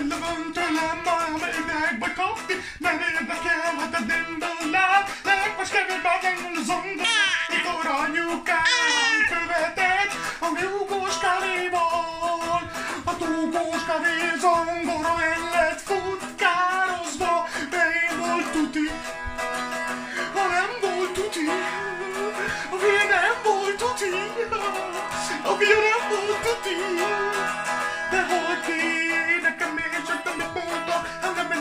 كلهم تلمع بإيدك بكوفي ما بإيدك يا ودا دندولا لك مش كبير بعدين الزندا يكوران يوكا في بيتك أوليوكوش كاريبون أتوكوش كاري زنغورو إلت فوت كاروزبو بينول توتي ولمبول توتي ولمبول توتي ولمبول توتي ولمبول توتي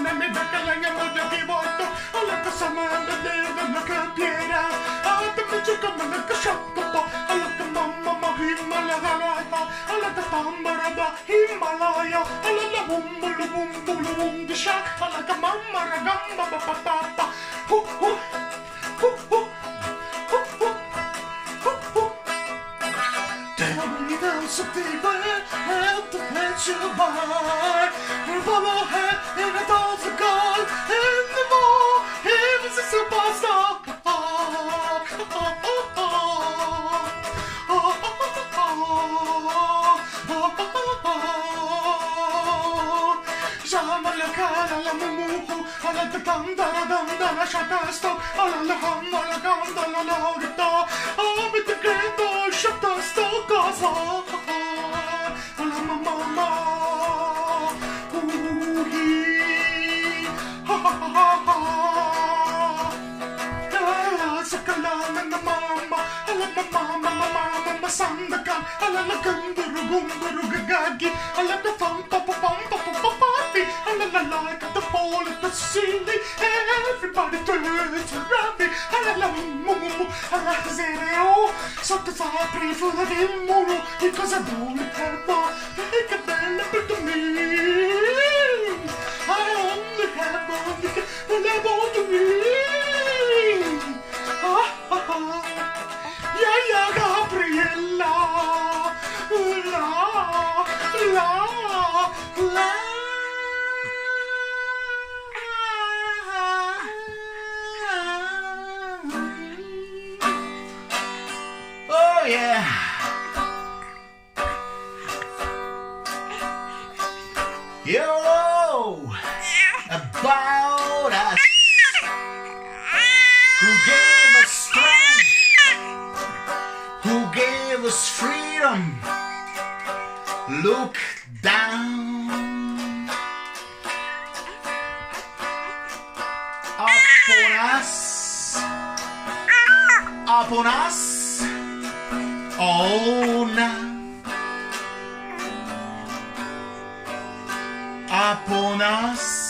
alla mi bacalaya muoio di volto alla cosa manda nera la capiera alla micio come la casciappa alla mamma ma himalaya rata alla da tambara da himalaya alla la bum bum bum bum bum di alla da mamma ragamba ba ba ba ba hu hu hu hu Tell me down so deep, I have to catch you by. Follow her شکست و علال هم ملکم دلال هارتا آمد گرد و شکست و گازا علم ماما اوهی ها ها ها ها دارا سکلا من ماما علم ماما ماما سندکا علم گندر گندر گگاگی علم دفنکا alla mumu, alla zereo, sotto sopra il fuoco del muro, che cosa vuoi per me? Che bella per te who gave us freedom look down upon us, upon us, oh now. Upon us.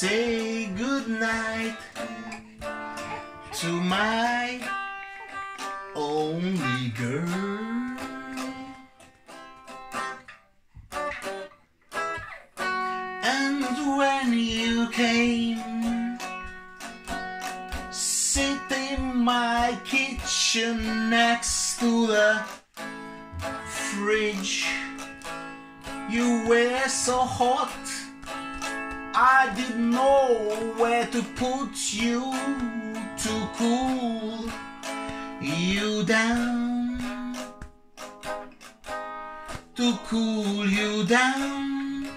say goodnight to my only girl. And when you came sit in my kitchen next to the fridge, you were so hot. I didn't know where to put you to cool you down. To cool you down.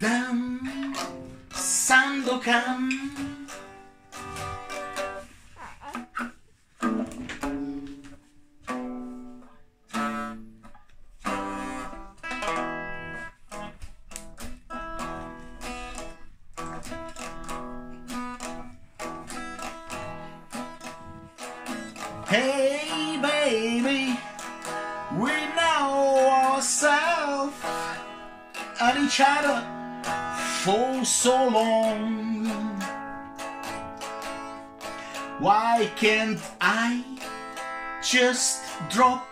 Down. Sandokan. Hey, baby, we know ourselves and each other for so long. Why can't I just drop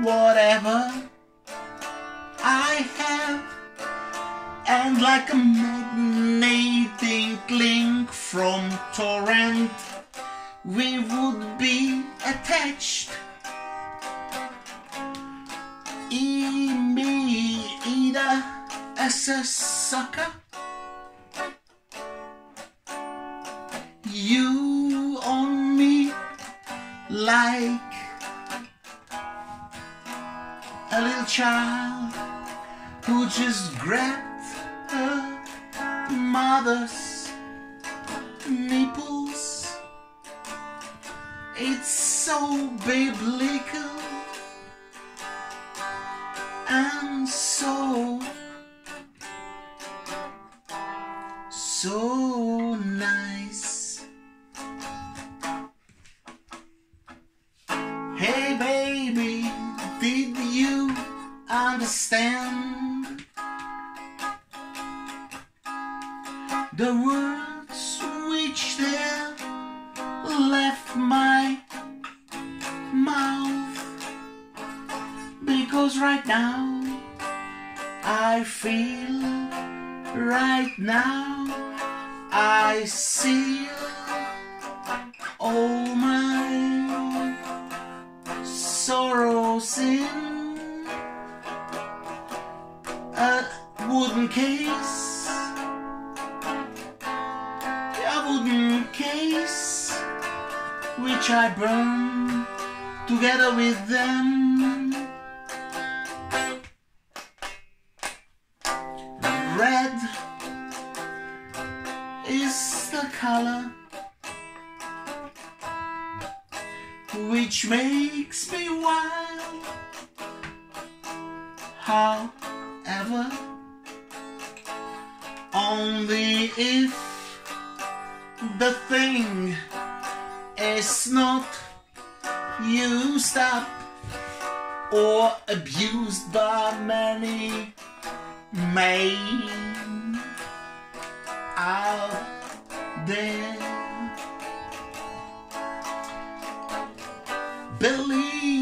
whatever I have and like a magnetic link from torrent we would be attached E me either as a sucker You on me like a little child who just grabbed her mother's nipples. It's so biblical and so so nice. Now I feel, right now I see all my sorrows in a wooden case. A wooden case which I burn together with them. Is the color which makes me wild. However, only if the thing is not used up or abused by many men out there. Believe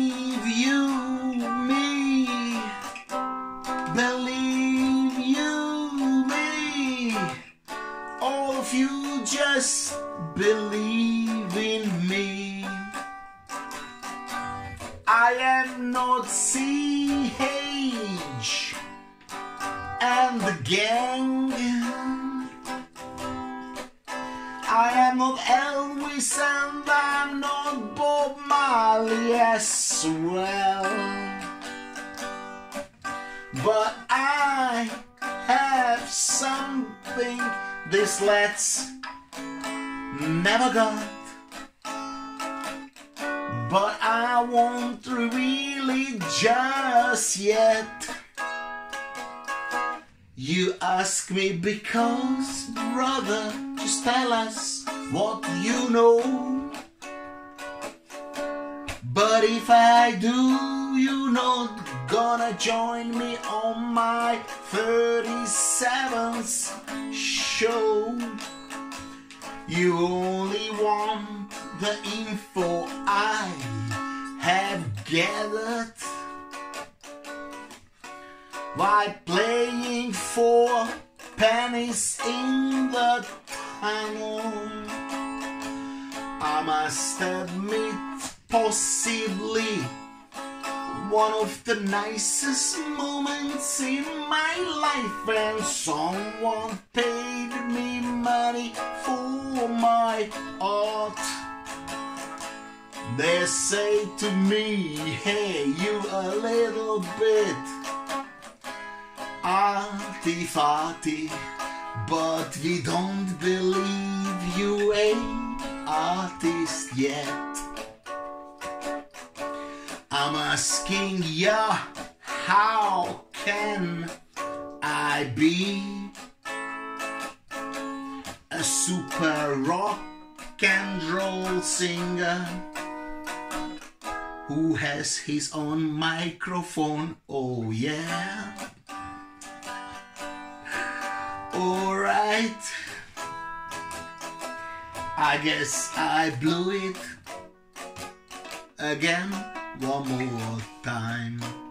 I am not Elvis and I'm not Bob Marley as well. But I have something this lads never got. But I won't reveal it just yet. You ask me because, brother, just tell us what you know. But if I do, you're not gonna join me on my 37th show. You only want the info I have gathered by playing for pennies in the tunnel. I must admit, possibly one of the nicest moments in my life when someone paid me money for my art. They say to me, hey, you a little bit arty-farty, but we don't believe you a artist yet. I'm asking ya, how can I be a super rock and roll singer who has his own microphone. Oh, yeah. Alright. I guess I blew it again one more time.